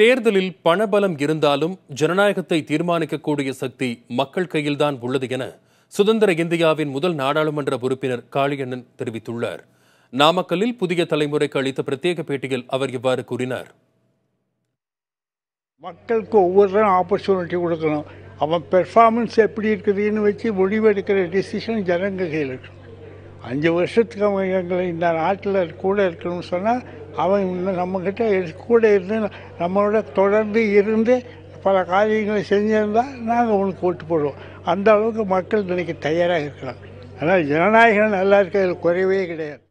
தேர்தலில் பணபலம் இருந்தாலும் ஜனநாயகத்தை தீர்மானிக்கக்கூடிய சக்தி மக்கள் கையில்தான் உள்ளது என சுதந்திர இந்தியாவின் முதல் நாடாளுமன்ற உறுப்பினர் காளியண்ணன் தெரிவித்துள்ளார். நாமக்கல்லில் புதிய தலைமுறைக்கு அளித்த பிரத்யேக பேட்டியில் அவர் இவ்வாறு கூறினார். மக்களுக்கு ஒவ்வொருத்தரும் ஆப்பர்ச்சுனிட்டி கொடுக்கணும். அவன் பெர்ஃபார்மன்ஸ் எப்படி இருக்குதுன்னு வச்சு முடிவெடுக்கிற டிசிஷன் ஜனங்க கையில் இருக்கு அஞ்சு வருஷத்துக்கு அவன் எங்களை இந்த நாட்டில் கூட இருக்கணும்னு சொன்னால் அவன் இன்னும் நம்மக்கிட்ட கூட இருந்து நம்மளோட தொடர்ந்து இருந்து பல காரியங்களை செஞ்சிருந்தால் நாங்கள் உனக்கு ஓட்டு போடுவோம். அந்த அளவுக்கு மக்கள் நினைக்க தயாராக இருக்கலாம் ஆனால் ஜனநாயகம் நல்லா இருக்கிறது குறைவே கிடையாது.